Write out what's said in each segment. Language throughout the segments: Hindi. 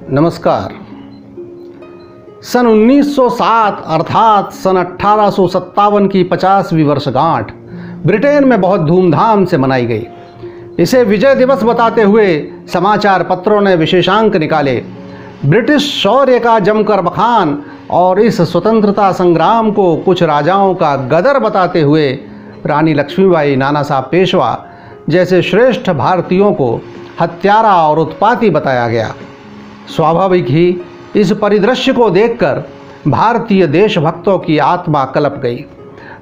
नमस्कार। सन 1907 अर्थात सन अट्ठारह की पचासवीं वर्षगांठ ब्रिटेन में बहुत धूमधाम से मनाई गई। इसे विजय दिवस बताते हुए समाचार पत्रों ने विशेषांक निकाले। ब्रिटिश शौर्य का जमकर बखान और इस स्वतंत्रता संग्राम को कुछ राजाओं का गदर बताते हुए रानी लक्ष्मीबाई नाना साहब पेशवा जैसे श्रेष्ठ भारतीयों को हत्यारा और उत्पाती बताया गया। स्वाभाविक ही इस परिदृश्य को देखकर भारतीय देशभक्तों की आत्मा कलप गई।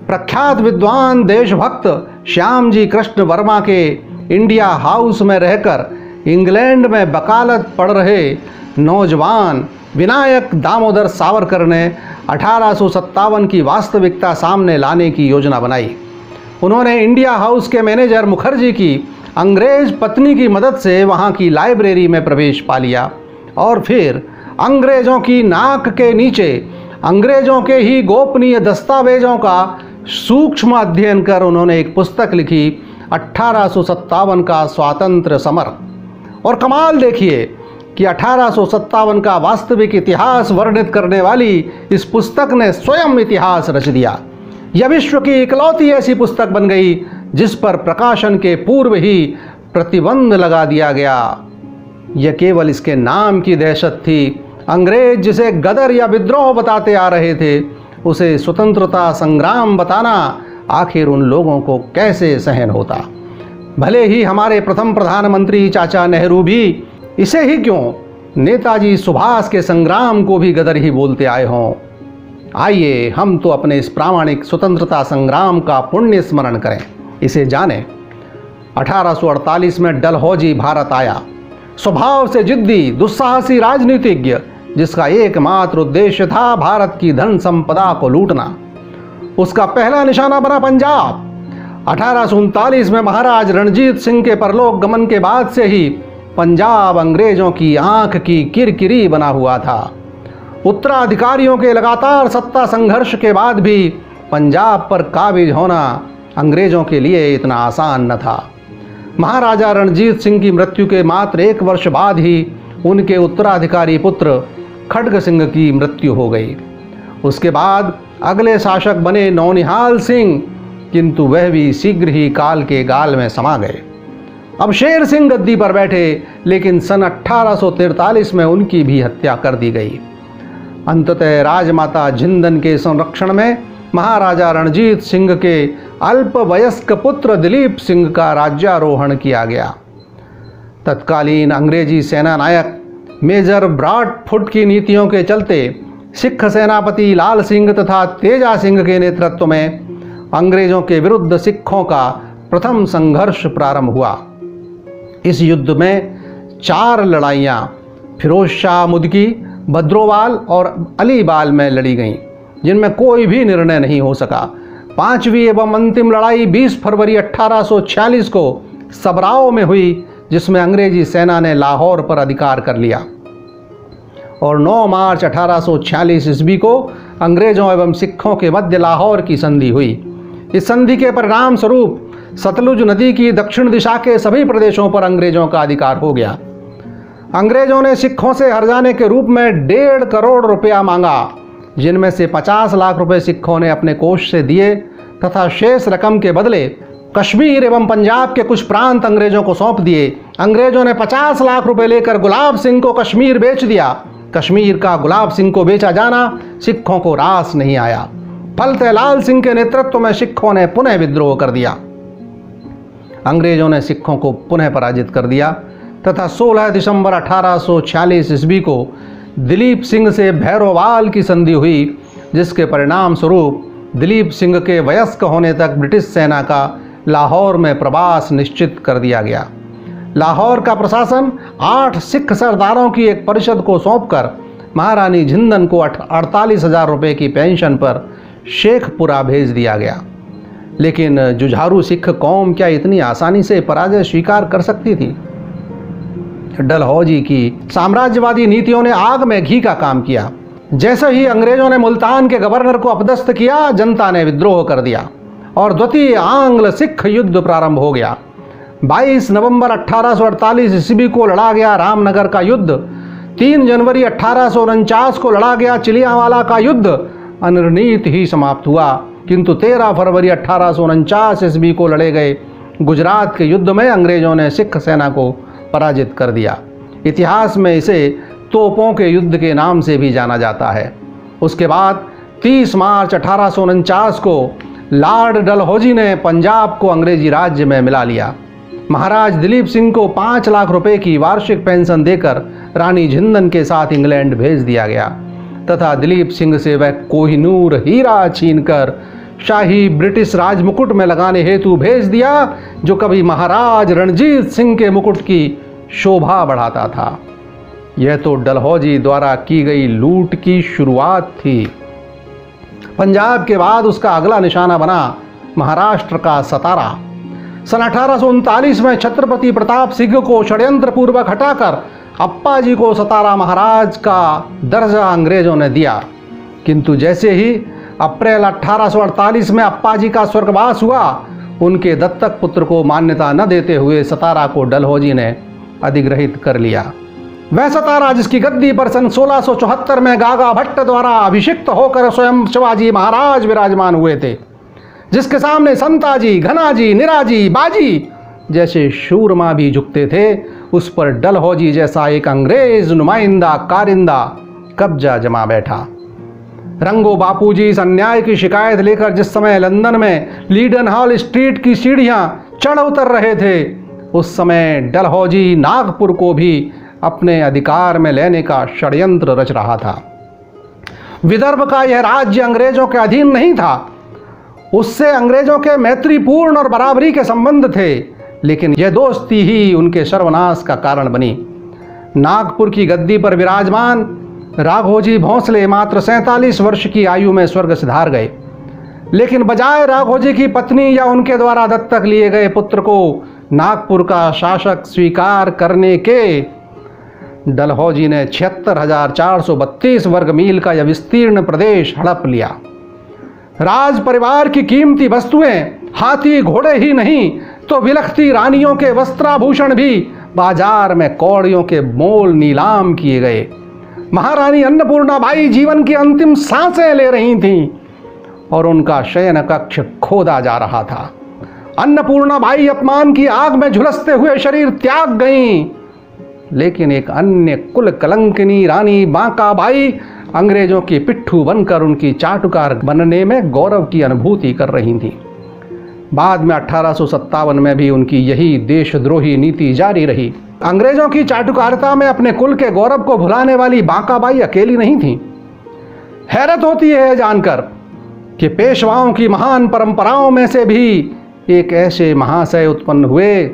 प्रख्यात विद्वान देशभक्त श्याम जी कृष्ण वर्मा के इंडिया हाउस में रहकर इंग्लैंड में वकालत पढ़ रहे नौजवान विनायक दामोदर सावरकर ने अठारह सौ सत्तावन की वास्तविकता सामने लाने की योजना बनाई। उन्होंने इंडिया हाउस के मैनेजर मुखर्जी की अंग्रेज़ पत्नी की मदद से वहाँ की लाइब्रेरी में प्रवेश पा लिया। और फिर अंग्रेज़ों की नाक के नीचे, अंग्रेज़ों के ही गोपनीय दस्तावेजों का सूक्ष्म अध्ययन कर उन्होंने एक पुस्तक लिखी अट्ठारह का स्वातंत्र समर। और कमाल देखिए कि अठारह सौ सत्तावन का वास्तविक इतिहास वर्णित करने वाली इस पुस्तक ने स्वयं इतिहास रच दिया। यह विश्व की इकलौती ऐसी पुस्तक बन गई, जिस पर प्रकाशन के पूर्व ही प्रतिबंध लगा दिया गया। यह केवल इसके नाम की दहशत थी। अंग्रेज़ जिसे गदर या विद्रोह बताते आ रहे थे, उसे स्वतंत्रता संग्राम बताना आखिर उन लोगों को कैसे सहन होता? भले ही हमारे प्रथम प्रधानमंत्री चाचा नेहरू भी इसे ही क्यों नेताजी सुभाष के संग्राम को भी गदर ही बोलते आए हों? आइए हम तो अपने इस प्रामाणिक स्वतंत्रता संग्राम का पुण्य स्मरण करें। इसे जानें। 1848 में डलहौजी भारत आया। स्वभाव से जिद्दी, दुस्साहसी राजनीतिज्ञ, जिसका एकमात्र उद्देश्य था भारत की धन संपदा को लूटना। उसका पहला निशाना बना पंजाब। अठारह सौ उनतालीस में महाराज रणजीत सिंह के परलोक गमन के बाद से ही पंजाब अंग्रेज़ों की आँख की किरकिरी बना हुआ था। उत्तराधिकारियों के लगातार सत्ता संघर्ष के बाद भी पंजाब पर काबिज होना अंग्रेज़ों के लिए इतना आसान न था। महाराजा रणजीत सिंह की मृत्यु के मात्र एक वर्ष बाद ही उनके उत्तराधिकारी पुत्र खड्ग सिंह की मृत्यु हो गई। उसके बाद अगले शासक बने नौनिहाल सिंह, किंतु वह भी शीघ्र ही काल के गाल में समा गए। अब शेर सिंह गद्दी पर बैठे, लेकिन सन 1843 में उनकी भी हत्या कर दी गई। अंततः राजमाता जिंदन के संरक्षण में महाराजा रणजीत सिंह के अल्पवयस्क पुत्र दिलीप सिंह का राज्यारोहण किया गया। तत्कालीन अंग्रेज़ी सेना नायक मेजर ब्रॉड फुट की नीतियों के चलते सिख सेनापति लाल सिंह तथा तेजा सिंह के नेतृत्व में अंग्रेज़ों के विरुद्ध सिखों का प्रथम संघर्ष प्रारंभ हुआ। इस युद्ध में चार लड़ाइयाँ, फिरोज शाह मुदकी भद्रोवाल और अलीबाल में लड़ी गईं, जिनमें कोई भी निर्णय नहीं हो सका। पांचवी एवं अंतिम लड़ाई 20 फरवरी 1846 को सबराओ में हुई, जिसमें अंग्रेज़ी सेना ने लाहौर पर अधिकार कर लिया। और 9 मार्च 1846 ईस्वी को अंग्रेज़ों एवं सिखों के मध्य लाहौर की संधि हुई। इस संधि के परिणाम स्वरूप सतलुज नदी की दक्षिण दिशा के सभी प्रदेशों पर अंग्रेज़ों का अधिकार हो गया। अंग्रेज़ों ने सिखों से हरजाने के रूप में डेढ़ करोड़ रुपया मांगा। जिनमें से 50 लाख रुपए सिखों ने अपने कोष से दिए तथा शेष रकम के बदले कश्मीर एवं पंजाब के कुछ प्रांत अंग्रेज़ों को सौंप दिए। अंग्रेज़ों ने 50 लाख रुपए लेकर गुलाब सिंह को कश्मीर बेच दिया। कश्मीर का गुलाब सिंह को बेचा जाना सिखों को रास नहीं आया। फलते लाल सिंह के नेतृत्व में सिखों ने पुनः विद्रोह कर दिया। अंग्रेज़ों ने सिखों को पुनः पराजित कर दिया तथा 16 दिसंबर अठारह ईस्वी को दिलीप सिंह से भैरोवाल की संधि हुई, जिसके परिणाम स्वरूप दिलीप सिंह के वयस्क होने तक ब्रिटिश सेना का लाहौर में प्रवास निश्चित कर दिया गया। लाहौर का प्रशासन आठ सिख सरदारों की एक परिषद को सौंपकर महारानी झिंदन को अड़तालीस हज़ार रुपये की पेंशन पर शेखपुरा भेज दिया गया। लेकिन जुझारू सिख कौम क्या इतनी आसानी से पराजय स्वीकार कर सकती थी? डलहौजी की साम्राज्यवादी नीतियों ने आग में घी का काम किया। जैसे ही अंग्रेज़ों ने मुल्तान के गवर्नर को अपदस्थ किया, जनता ने विद्रोह कर दिया और द्वितीय आंग्ल सिख युद्ध प्रारंभ हो गया। 22 नवंबर 1848 ईस्वी को लड़ा गया रामनगर का युद्ध। तीन जनवरी अठारह को लड़ा गया चिलियावाला का युद्ध। अनिर्णीत ही समाप्त हुआ, किंतु 13 फरवरी अठारह ईस्वी को लड़े गए। गुजरात के युद्ध में अंग्रेज़ों ने सिख सेना को पराजित कर दिया। इतिहास में इसे तोपों के युद्ध के नाम से भी जाना जाता है। उसके बाद 30 मार्च अठारह सौ उनचास को लॉर्ड डलहौजी ने पंजाब को अंग्रेज़ी राज्य में मिला लिया। महाराज दिलीप सिंह को पाँच लाख रुपए की वार्षिक पेंशन देकर रानी झिंदन के साथ इंग्लैंड भेज दिया गया। तथा दिलीप सिंह से वह कोहिनूर हीरा छीनकर शाही ब्रिटिश राज मुकुट में लगाने हेतु भेज दिया, जो कभी महाराज रणजीत सिंह के मुकुट की शोभा बढ़ाता था। यह तो डलहौजी द्वारा की गई लूट की शुरुआत थी। पंजाब के बाद उसका अगला निशाना बना महाराष्ट्र का सतारा। सन अठारह में छत्रपति प्रताप सिंह को षड्यंत्र पूर्वक हटाकर अप्पा जी को सतारा महाराज का दर्जा अंग्रेज़ों ने दिया। किंतु जैसे ही अप्रैल 1848 में अप्पा जी का स्वर्गवास हुआ, उनके दत्तक पुत्र को मान्यता न देते हुए सतारा को डलहौजी ने अधिग्रहित कर लिया। वह सतारा जिसकी गद्दी पर सन 1674 में गागा भट्ट द्वारा अभिषिक्त होकर स्वयं शिवाजी महाराज विराजमान हुए थे, जिसके सामने संताजी, घनाजी, निराजी, बाजी जैसे शूरमा भी झुकते थे, उस पर डलहौजी जैसा एक अंग्रेज़ नुमाइंदा, कारिंदा कब्जा जमा बैठा। रंगो बापूजी इस अन्याय की शिकायत लेकर जिस समय लंदन में लीडन हॉल स्ट्रीट की सीढ़ियाँ चढ़ उतर रहे थे उस समय डलहौजी नागपुर को भी अपने अधिकार में लेने का षड्यंत्र रच रहा था। विदर्भ का यह राज्य अंग्रेज़ों के अधीन नहीं था। उससे अंग्रेज़ों के मैत्रीपूर्ण और बराबरी के संबंध थे, लेकिन यह दोस्ती ही उनके सर्वनाश का कारण बनी। नागपुर की गद्दी पर विराजमान राघोजी भोंसले मात्र सैंतालीस वर्ष की आयु में स्वर्ग सिधार गए। लेकिन बजाय राघोजी की पत्नी या उनके द्वारा दत्तक लिए गए पुत्र को नागपुर का शासक स्वीकार करने के डलहौजी ने छिहत्तर हज़ार चार सौ बत्तीस वर्ग मील का यह विस्तीर्ण प्रदेश हड़प लिया। राज परिवार की कीमती वस्तुएँ हाथी घोड़े ही नहीं तो विलखती रानियों के वस्त्राभूषण भी बाज़ार में कौड़ियों के मोल नीलाम किए गए। महारानी अन्नपूर्णा भाई जीवन की अंतिम साँसें ले रही थीं और उनका शयन कक्ष खोदा जा रहा था। अन्नपूर्णा बाई अपमान की आग में झुलसते हुए शरीर त्याग गईं। लेकिन एक अन्य कुल कलंकनी रानी बांका बाई अंग्रेज़ों की पिट्ठू बनकर उनकी चाटुकार बनने में गौरव की अनुभूति कर रही थी। बाद में अठारह सौ सत्तावन में भी उनकी यही देशद्रोही नीति जारी रही। अंग्रेज़ों की चाटुकारिता में अपने कुल के गौरव को भुलाने वाली बांकाबाई अकेली नहीं थी। हैरत होती है जानकर कि पेशवाओं की महान परंपराओं में से भी एक ऐसे महाशय उत्पन्न हुए,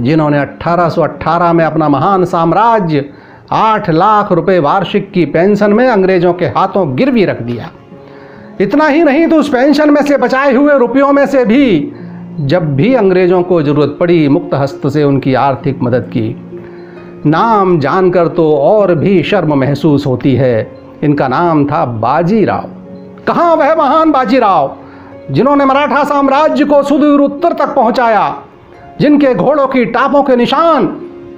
जिन्होंने 1818 में अपना महान साम्राज्य आठ लाख रुपए वार्षिक की पेंशन में अंग्रेज़ों के हाथों गिरवी रख दिया। इतना ही नहीं तो उस पेंशन में से बचाए हुए रुपयों में से भी, जब भी अंग्रेज़ों को ज़रूरत पड़ी, मुक्त हस्त से उनकी आर्थिक मदद की। नाम जानकर तो और भी शर्म महसूस होती है। इनका नाम था बाजीराव। कहाँ वह महान बाजीराव? जिन्होंने मराठा साम्राज्य को सुदूर उत्तर तक पहुँचाया, जिनके घोड़ों की टापों के निशान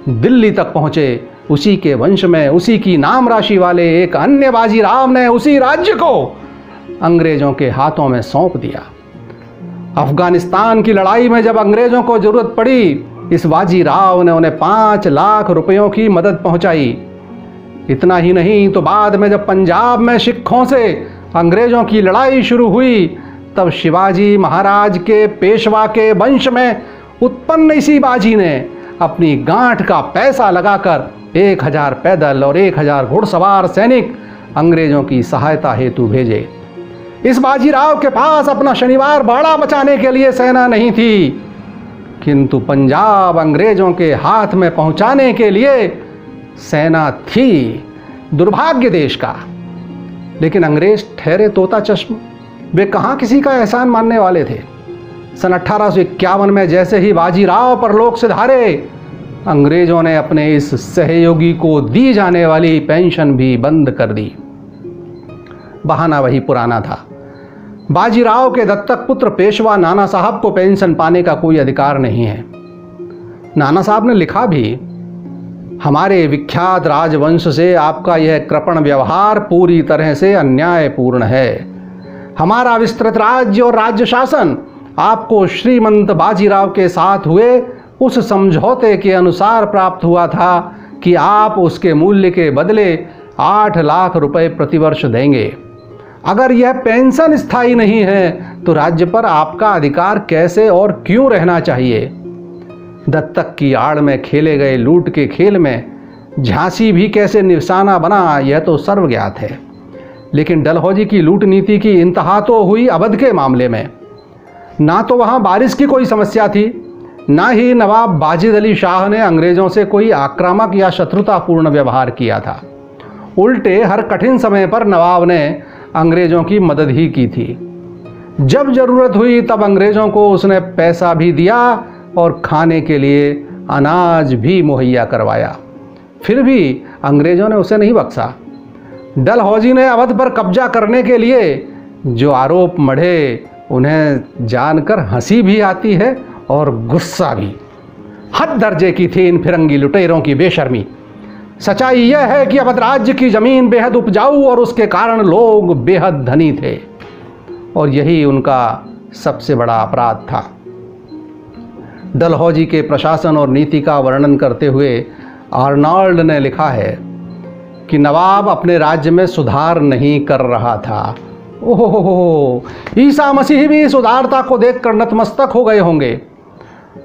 दिल्ली तक पहुँचे, उसी के वंश में, उसी की नाम राशि वाले एक अन्य बाजीराव ने उसी राज्य को अंग्रेज़ों के हाथों में सौंप दिया। अफ़गानिस्तान की लड़ाई में जब अंग्रेज़ों को ज़रूरत पड़ी, इस बाजीराव ने उन्हें पाँच लाख रुपयों की मदद पहुंचाई। इतना ही नहीं तो बाद में जब पंजाब में सिखों से अंग्रेज़ों की लड़ाई शुरू हुई तब शिवाजी महाराज के पेशवा के वंश में उत्पन्न इसी बाजी ने अपनी गांठ का पैसा लगाकर एक हज़ार पैदल और एक हज़ार घुड़सवार सैनिक अंग्रेज़ों की सहायता हेतु भेजे। इस बाजीराव के पास अपना शनिवार बाड़ा बचाने के लिए सेना नहीं थी। किंतु पंजाब अंग्रेज़ों के हाथ में पहुँचाने के लिए सेना थी दुर्भाग्य देश का। लेकिन अंग्रेज़ ठहरे तोता चश्म वे कहाँ किसी का एहसान मानने वाले थे? सन अठारह में जैसे ही बाजीराव पर लोग सिधारे, अंग्रेज़ों ने अपने इस सहयोगी को दी जाने वाली पेंशन भी बंद कर दी। बहाना वही पुराना था। बाजीराव के दत्तक पुत्र पेशवा नाना साहब को पेंशन पाने का कोई अधिकार नहीं है। नाना साहब ने लिखा भी, हमारे विख्यात राजवंश से आपका यह कृपण व्यवहार पूरी तरह से अन्यायपूर्ण है। हमारा विस्तृत राज्य और राज्य शासन आपको श्रीमंत बाजीराव के साथ हुए उस समझौते के अनुसार प्राप्त हुआ था कि आप उसके मूल्य के बदले आठ लाख रुपए प्रतिवर्ष देंगे। अगर यह पेंशन स्थायी नहीं है तो राज्य पर आपका अधिकार कैसे और क्यों रहना चाहिए? दत्तक की आड़ में खेले गए लूट के खेल में झांसी भी कैसे निशाना बना, यह तो सर्वज्ञात है। लेकिन डलहौजी की लूट नीति की इंतहा तो हुई अवध के मामले में। ना तो वहाँ बारिश की कोई समस्या थी, ना ही नवाब बाजिद अली शाह ने अंग्रेज़ों से कोई आक्रामक या शत्रुतापूर्ण व्यवहार किया था। उल्टे हर कठिन समय पर नवाब ने अंग्रेज़ों की मदद ही की थी। जब ज़रूरत हुई तब अंग्रेज़ों को उसने पैसा भी दिया और खाने के लिए अनाज भी मुहैया करवाया। फिर भी अंग्रेज़ों ने उसे नहीं बख्शा। डलहौजी ने अवध पर कब्जा करने के लिए जो आरोप मढ़े, उन्हें जानकर हँसी भी आती है और गुस्सा भी। हद दर्जे की थी इन फिरंगी लुटेरों की बेशर्मी। सच्चाई यह है कि अवध राज्य की ज़मीन बेहद उपजाऊ और उसके कारण लोग बेहद धनी थे। और यही उनका सबसे बड़ा अपराध था। डलहौजी के प्रशासन और नीति का वर्णन करते हुए आर्नॉल्ड ने लिखा है कि नवाब अपने राज्य में सुधार नहीं कर रहा था। ओहो ईसा मसीह भी इस उदारता को देखकर नतमस्तक हो गए होंगे।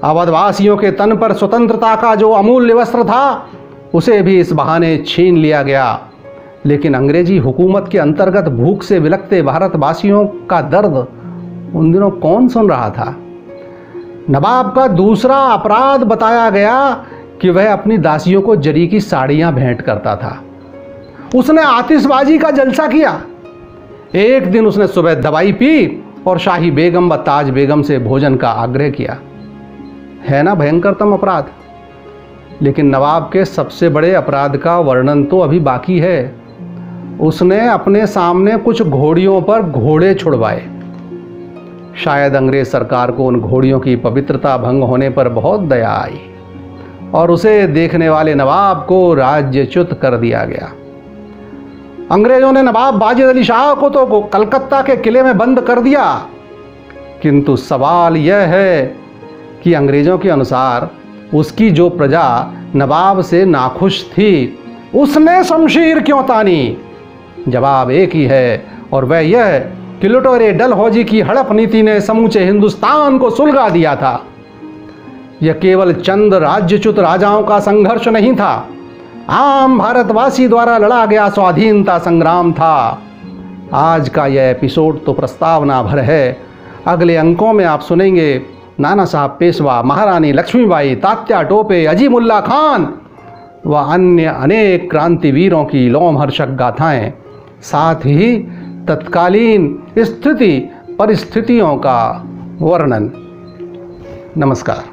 अवधवासियों के तन पर स्वतंत्रता का जो अमूल्य वस्त्र था, उसे भी इस बहाने छीन लिया गया। लेकिन अंग्रेज़ी हुकूमत के अंतर्गत भूख से विलकते भारतवासियों का दर्द उन दिनों कौन सुन रहा था? नवाब का दूसरा अपराध बताया गया कि वह अपनी दासियों को जरी की साड़ियाँ भेंट करता था। उसने आतिशबाजी का जलसा किया। एक दिन उसने सुबह दवाई पी और शाही बेगम व ताज बेगम से भोजन का आग्रह किया। है ना भयंकरतम अपराध? लेकिन नवाब के सबसे बड़े अपराध का वर्णन तो अभी बाकी है। उसने अपने सामने कुछ घोड़ियों पर घोड़े छुड़वाए। शायद अंग्रेज़ सरकार को उन घोड़ियों की पवित्रता भंग होने पर बहुत दया आई और उसे देखने वाले नवाब को राज्यच्युत कर दिया गया। अंग्रेज़ों ने नवाब बाजिद अली शाह को तो कलकत्ता के किले में बंद कर दिया। किंतु सवाल यह है कि अंग्रेज़ों के अनुसार उसकी जो प्रजा नवाब से नाखुश थी, उसने शमशीर क्यों तानी? जवाब एक ही है, और वह यह कि लुटोरे डलहौजी की हड़प नीति ने समूचे हिंदुस्तान को सुलगा दिया था। यह केवल चंद राज्यच्युत राजाओं का संघर्ष नहीं था आम भारतवासी द्वारा लड़ा गया स्वाधीनता संग्राम था। आज का यह एपिसोड तो प्रस्तावना भर है। अगले अंकों में आप सुनेंगे नाना साहब पेशवा, महारानी लक्ष्मीबाई, तात्या टोपे, अजीमुल्ला खान व अन्य अनेक क्रांतिवीरों की लोमहर्षक गाथाएँ। साथ ही तत्कालीन स्थिति, परिस्थितियों का वर्णन। नमस्कार।